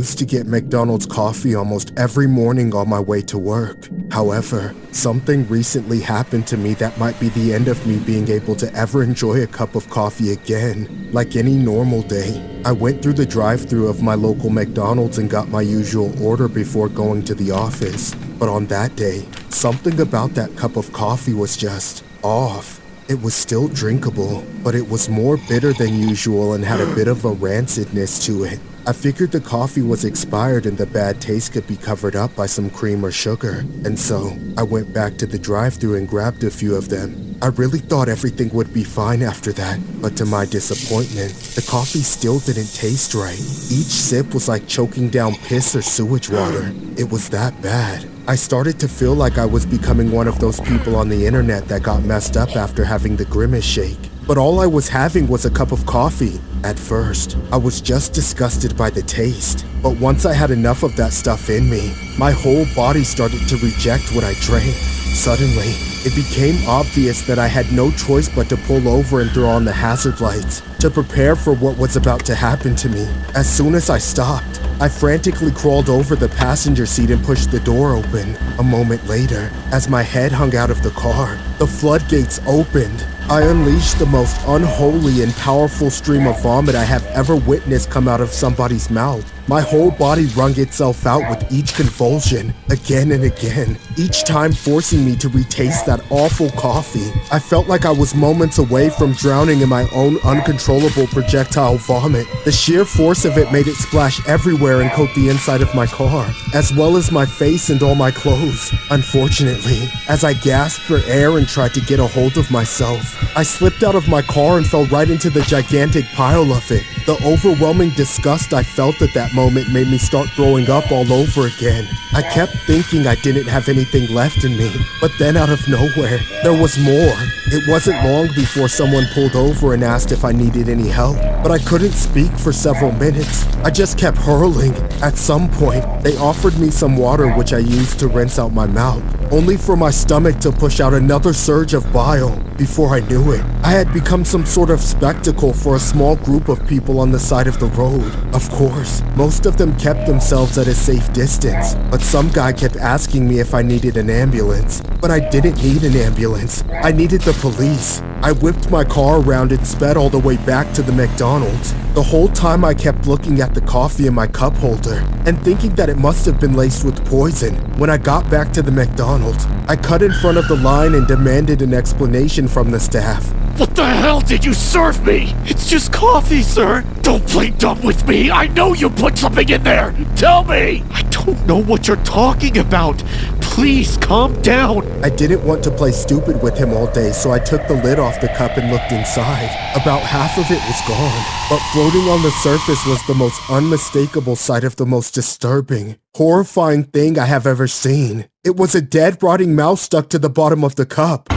Used to get McDonald's coffee almost every morning on my way to work. However, something recently happened to me that might be the end of me being able to ever enjoy a cup of coffee again. Like any normal day, I went through the drive through of my local McDonald's and got my usual order before going to the office. But on that day, something about that cup of coffee was just off. It was still drinkable, but it was more bitter than usual and had a bit of a rancidness to it. I figured the coffee was expired and the bad taste could be covered up by some cream or sugar, and so I went back to the drive through and grabbed a few of them. I really thought everything would be fine after that, but to my disappointment, the coffee still didn't taste right. Each sip was like choking down piss or sewage water. It was that bad. I started to feel like I was becoming one of those people on the internet that got messed up after having the grimace shake. But all I was having was a cup of coffee. At first, I was just disgusted by the taste. But once I had enough of that stuff in me, my whole body started to reject what I drank. Suddenly, it became obvious that I had no choice but to pull over and throw on the hazard lights to prepare for what was about to happen to me. As soon as I stopped, I frantically crawled over the passenger seat and pushed the door open. A moment later, as my head hung out of the car, the floodgates opened. I unleashed the most unholy and powerful stream of vomit I have ever witnessed come out of somebody's mouth. My whole body wrung itself out with each convulsion, again and again, each time forcing me to retaste that awful coffee. I felt like I was moments away from drowning in my own uncontrollable projectile vomit. The sheer force of it made it splash everywhere and coat the inside of my car, as well as my face and all my clothes. Unfortunately, as I gasped for air and tried to get a hold of myself, I slipped out of my car and fell right into the gigantic pile of it. The overwhelming disgust I felt at that moment made me start throwing up all over again. I kept thinking I didn't have anything left in me, but then out of nowhere, there was more. It wasn't long before someone pulled over and asked if I needed any help, but I couldn't speak for several minutes. I just kept hurling. At some point, they offered me some water which I used to rinse out my mouth, only for my stomach to push out another surge of bile. Before I knew it, I had become some sort of spectacle for a small group of people on the side of the road. Of course, most of them kept themselves at a safe distance, but some guy kept asking me if I needed an ambulance. But I didn't need an ambulance. I needed the police. I whipped my car around and sped all the way back to the McDonald's. The whole time I kept looking at the coffee in my cup holder and thinking that it must have been laced with poison. When I got back to the McDonald's, I cut in front of the line and demanded an explanation from the staff. What the hell did you serve me? It's just coffee, sir. Don't play dumb with me. I know you put something in there. Tell me. I don't know what you're talking about. Please calm down. I didn't want to play stupid with him all day, so I took the lid off the cup and looked inside. About half of it was gone, but floating on the surface was the most unmistakable sight of the most disturbing, horrifying thing I have ever seen. It was a dead, rotting mouse stuck to the bottom of the cup.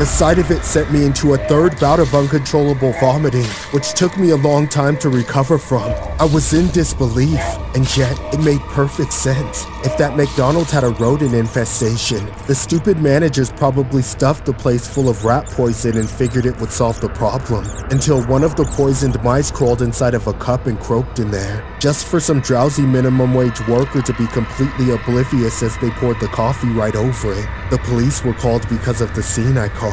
The sight of it sent me into a third bout of uncontrollable vomiting, which took me a long time to recover from. I was in disbelief, and yet it made perfect sense. If that McDonald's had a rodent infestation, the stupid managers probably stuffed the place full of rat poison and figured it would solve the problem. Until one of the poisoned mice crawled inside of a cup and croaked in there, just for some drowsy minimum wage worker to be completely oblivious as they poured the coffee right over it. The police were called because of the scene I caused.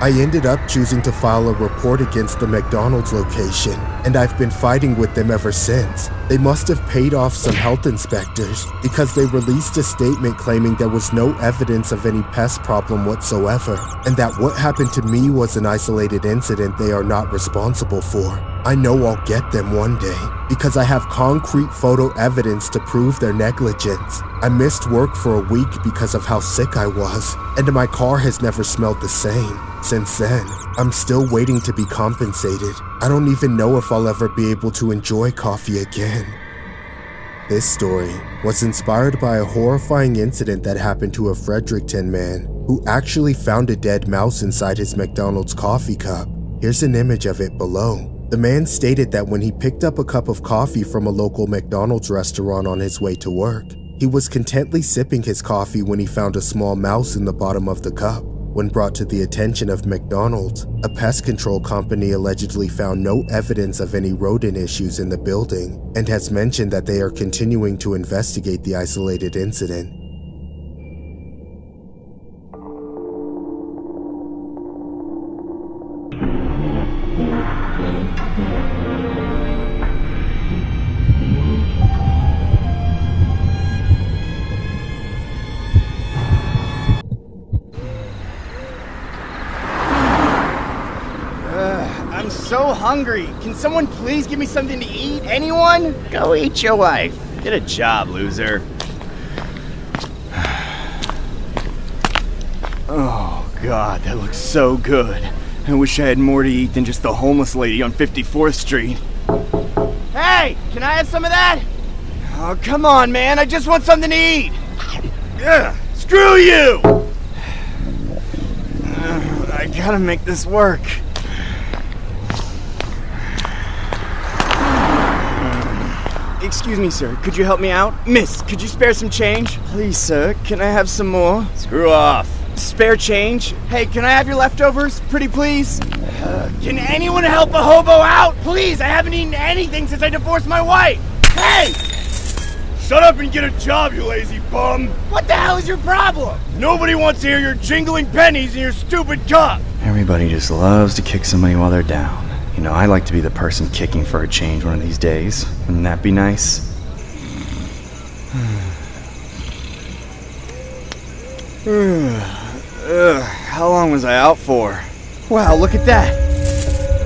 I ended up choosing to file a report against the McDonald's location, and I've been fighting with them ever since. They must have paid off some health inspectors because they released a statement claiming there was no evidence of any pest problem whatsoever, and that what happened to me was an isolated incident they are not responsible for. I know I'll get them one day because I have concrete photo evidence to prove their negligence. I missed work for a week because of how sick I was, and my car has never smelled the same. Since then, I'm still waiting to be compensated. I don't even know if I'll ever be able to enjoy coffee again. This story was inspired by a horrifying incident that happened to a Fredericton man who actually found a dead mouse inside his McDonald's coffee cup. Here's an image of it below. The man stated that when he picked up a cup of coffee from a local McDonald's restaurant on his way to work, he was contently sipping his coffee when he found a small mouse in the bottom of the cup. When brought to the attention of McDonald's, a pest control company allegedly found no evidence of any rodent issues in the building and has mentioned that they are continuing to investigate the isolated incident. Hungry. Can someone please give me something to eat? Anyone? Go eat your life. Get a job, loser. Oh, God, that looks so good. I wish I had more to eat than just the homeless lady on 54th Street. Hey, can I have some of that? Oh, come on, man. I just want something to eat. Ugh, screw you! I gotta make this work. Excuse me, sir. Could you help me out? Miss, could you spare some change? Please, sir. Can I have some more? Screw off. Spare change? Hey, can I have your leftovers? Pretty please? Uh, can anyone help a hobo out? Please, I haven't eaten anything since I divorced my wife. Hey! Shut up and get a job, you lazy bum! What the hell is your problem? Nobody wants to hear your jingling pennies and your stupid cup! Everybody just loves to kick somebody while they're down. You know, I like to be the person kicking for a change one of these days. Wouldn't that be nice? Ugh, how long was I out for? Wow, look at that.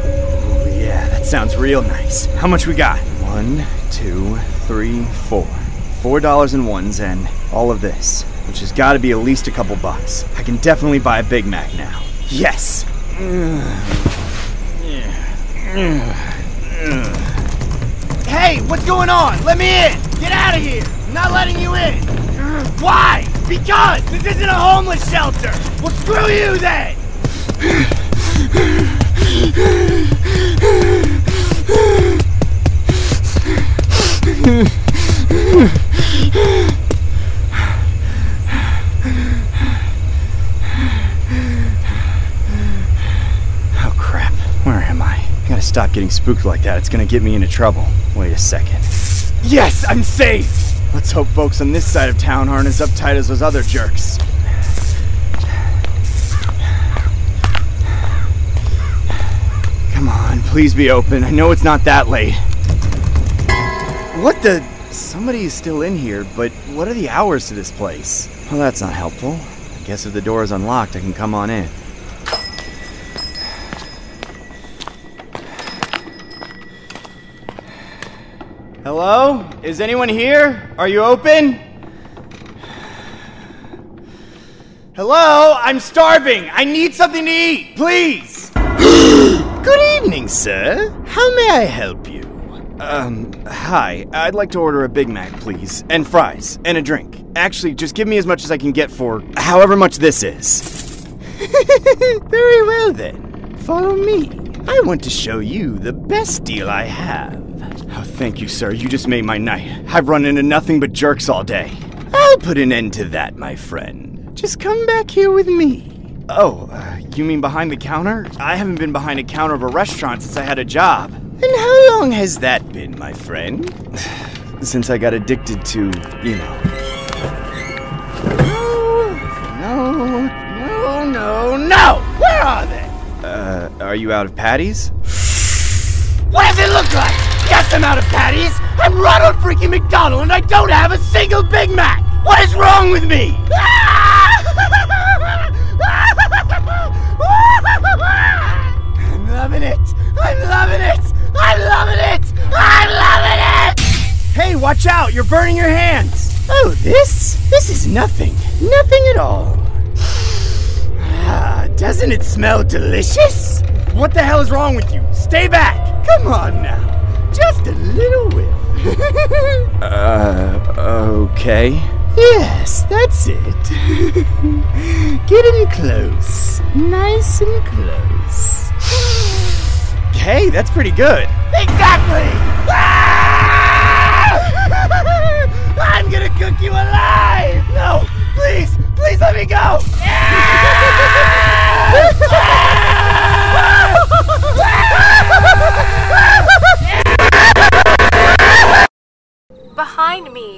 Oh, yeah, that sounds real nice. How much we got? One, two, three, four. Four dollars and ones and all of this, which has got to be at least a couple bucks. I can definitely buy a Big Mac now. Yes. Hey, what's going on? Let me in! Get out of here! I'm not letting you in! Why? Because this isn't a homeless shelter! Well, screw you then crap, where am I? I gotta stop getting spooked like that, it's gonna get me into trouble. Wait a second. Yes, I'm safe! Let's hope folks on this side of town aren't as uptight as those other jerks. Come on, please be open. I know it's not that late. What the? Somebody is still in here, but what are the hours to this place? Well, that's not helpful. I guess if the door is unlocked, I can come on in. Hello? Is anyone here? Are you open? Hello? I'm starving. I need something to eat. Please. Good evening, sir. How may I help you? Um, hi. I'd like to order a Big Mac, please, and fries, and a drink. Actually, just give me as much as I can get for however much this is. Very well then. Follow me. I want to show you the best deal I have. Oh, thank you, sir. You just made my night. I've run into nothing but jerks all day. I'll put an end to that, my friend. Just come back here with me. Oh, uh, you mean behind the counter? I haven't been behind a counter of a restaurant since I had a job. And how long has that been, my friend? since I got addicted to, you know. No, no, no, no, no! Where are they? Uh, are you out of patties? What does it look like? Yes, I'm out of patties. I'm Ronald freaking McDonald, and I don't have a single Big Mac. What is wrong with me? I'm loving it. I'm loving it. I'm loving it. I'm loving it. Hey, watch out! You're burning your hands. Oh, this? This is nothing. Nothing at all. Ah, doesn't it smell delicious? What the hell is wrong with you? Stay back! Come on now uh, okay. Yes, that's it. Get in close. Nice and close. Okay, that's pretty good. Exactly! Ah! I'm gonna cook you alive! No! Please! Please let me go!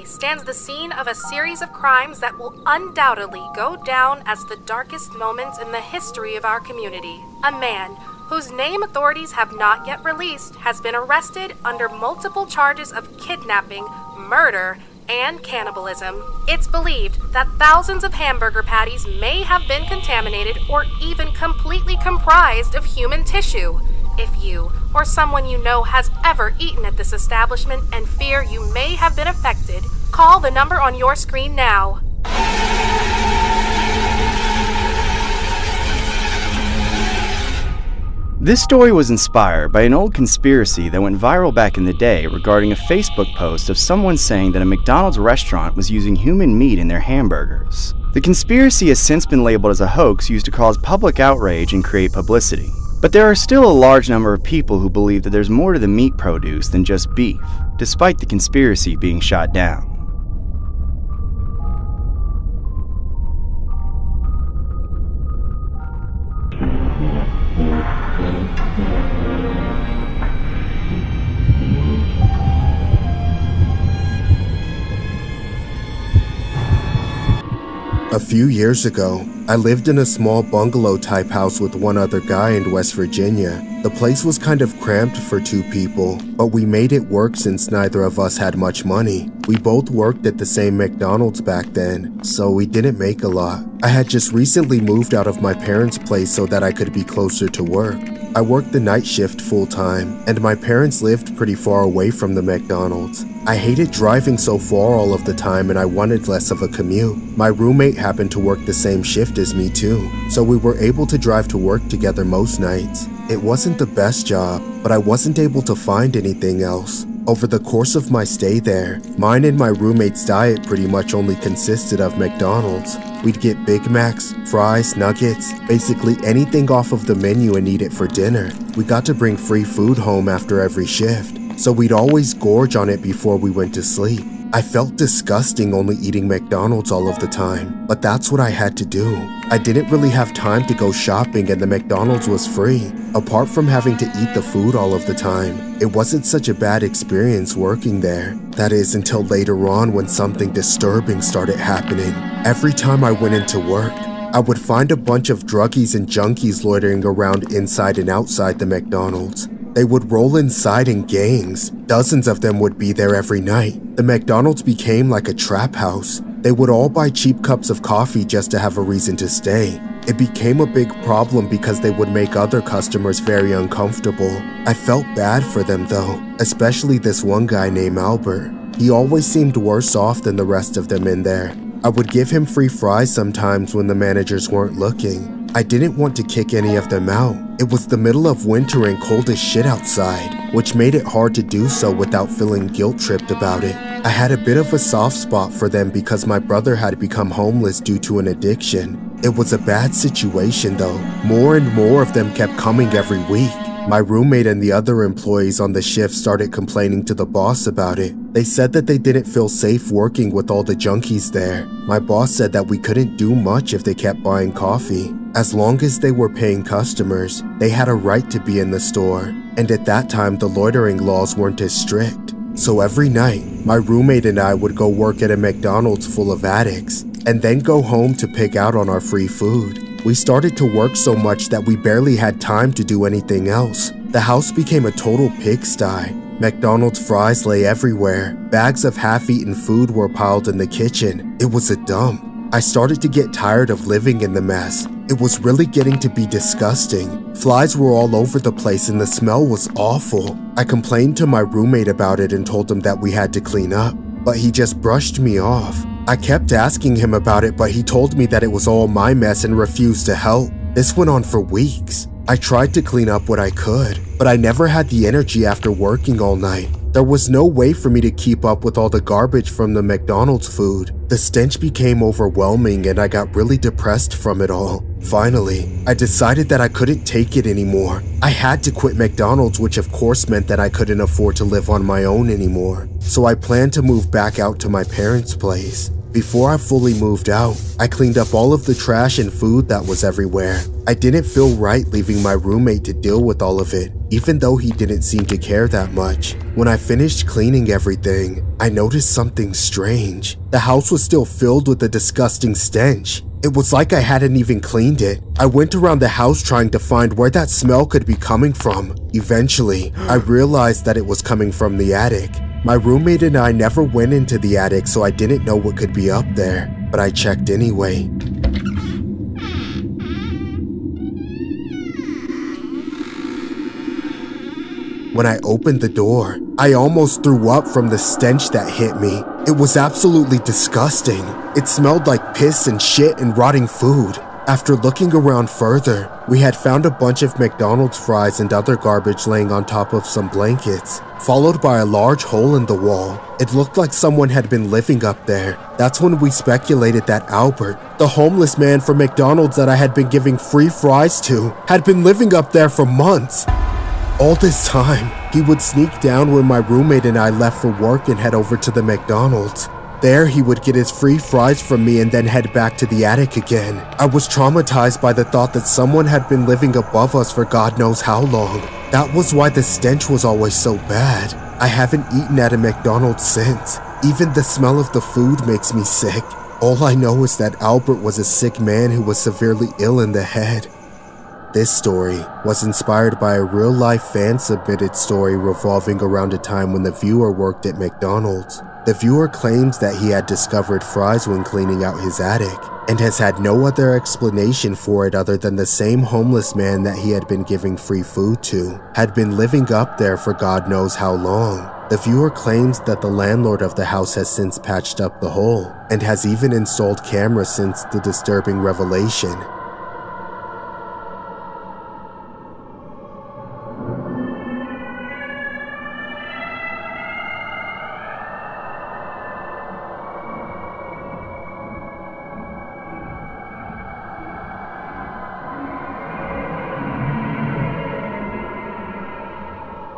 stands the scene of a series of crimes that will undoubtedly go down as the darkest moments in the history of our community. A man whose name authorities have not yet released has been arrested under multiple charges of kidnapping, murder, and cannibalism. It's believed that thousands of hamburger patties may have been contaminated or even completely comprised of human tissue. If you or someone you know has ever eaten at this establishment and fear you may have been affected, call the number on your screen now. This story was inspired by an old conspiracy that went viral back in the day regarding a Facebook post of someone saying that a McDonald's restaurant was using human meat in their hamburgers. The conspiracy has since been labeled as a hoax used to cause public outrage and create publicity. But there are still a large number of people who believe that there's more to the meat produce than just beef, despite the conspiracy being shot down. A few years ago, I lived in a small bungalow type house with one other guy in West Virginia. The place was kind of cramped for two people, but we made it work since neither of us had much money. We both worked at the same McDonald's back then, so we didn't make a lot. I had just recently moved out of my parents' place so that I could be closer to work. I worked the night shift full time, and my parents lived pretty far away from the McDonald's. I hated driving so far all of the time and I wanted less of a commute. My roommate happened to work the same shift as me too, so we were able to drive to work together most nights. It wasn't the best job, but I wasn't able to find anything else. Over the course of my stay there, mine and my roommate's diet pretty much only consisted of McDonald's. We'd get Big Macs, fries, nuggets, basically anything off of the menu and eat it for dinner. We got to bring free food home after every shift so we'd always gorge on it before we went to sleep. I felt disgusting only eating McDonald's all of the time, but that's what I had to do. I didn't really have time to go shopping and the McDonald's was free. Apart from having to eat the food all of the time, it wasn't such a bad experience working there. That is until later on when something disturbing started happening. Every time I went into work, I would find a bunch of druggies and junkies loitering around inside and outside the McDonald's. They would roll inside in gangs. Dozens of them would be there every night. The McDonald's became like a trap house. They would all buy cheap cups of coffee just to have a reason to stay. It became a big problem because they would make other customers very uncomfortable. I felt bad for them though, especially this one guy named Albert. He always seemed worse off than the rest of them in there. I would give him free fries sometimes when the managers weren't looking. I didn't want to kick any of them out. It was the middle of winter and cold as shit outside, which made it hard to do so without feeling guilt tripped about it. I had a bit of a soft spot for them because my brother had become homeless due to an addiction. It was a bad situation though. More and more of them kept coming every week. My roommate and the other employees on the shift started complaining to the boss about it. They said that they didn't feel safe working with all the junkies there. My boss said that we couldn't do much if they kept buying coffee. As long as they were paying customers, they had a right to be in the store. And at that time, the loitering laws weren't as strict. So every night, my roommate and I would go work at a McDonald's full of addicts, and then go home to pick out on our free food. We started to work so much that we barely had time to do anything else. The house became a total pigsty. McDonald's fries lay everywhere. Bags of half-eaten food were piled in the kitchen. It was a dump. I started to get tired of living in the mess. It was really getting to be disgusting. Flies were all over the place and the smell was awful. I complained to my roommate about it and told him that we had to clean up, but he just brushed me off. I kept asking him about it, but he told me that it was all my mess and refused to help. This went on for weeks. I tried to clean up what I could, but I never had the energy after working all night. There was no way for me to keep up with all the garbage from the McDonald's food. The stench became overwhelming and I got really depressed from it all. Finally, I decided that I couldn't take it anymore. I had to quit McDonald's, which of course meant that I couldn't afford to live on my own anymore. So I planned to move back out to my parents' place. Before I fully moved out, I cleaned up all of the trash and food that was everywhere. I didn't feel right leaving my roommate to deal with all of it, even though he didn't seem to care that much. When I finished cleaning everything, I noticed something strange. The house was still filled with a disgusting stench. It was like I hadn't even cleaned it. I went around the house trying to find where that smell could be coming from. Eventually, I realized that it was coming from the attic. My roommate and I never went into the attic, so I didn't know what could be up there, but I checked anyway. When I opened the door, I almost threw up from the stench that hit me. It was absolutely disgusting. It smelled like piss and shit and rotting food. After looking around further, we had found a bunch of McDonald's fries and other garbage laying on top of some blankets, followed by a large hole in the wall. It looked like someone had been living up there. That's when we speculated that Albert, the homeless man from McDonald's that I had been giving free fries to, had been living up there for months. All this time, he would sneak down when my roommate and I left for work and head over to the McDonald's. There, he would get his free fries from me and then head back to the attic again. I was traumatized by the thought that someone had been living above us for God knows how long. That was why the stench was always so bad. I haven't eaten at a McDonald's since. Even the smell of the food makes me sick. All I know is that Albert was a sick man who was severely ill in the head. This story was inspired by a real life fan submitted story revolving around a time when the viewer worked at McDonald's. The viewer claims that he had discovered fries when cleaning out his attic and has had no other explanation for it other than the same homeless man that he had been giving free food to had been living up there for God knows how long. The viewer claims that the landlord of the house has since patched up the hole and has even installed cameras since the disturbing revelation.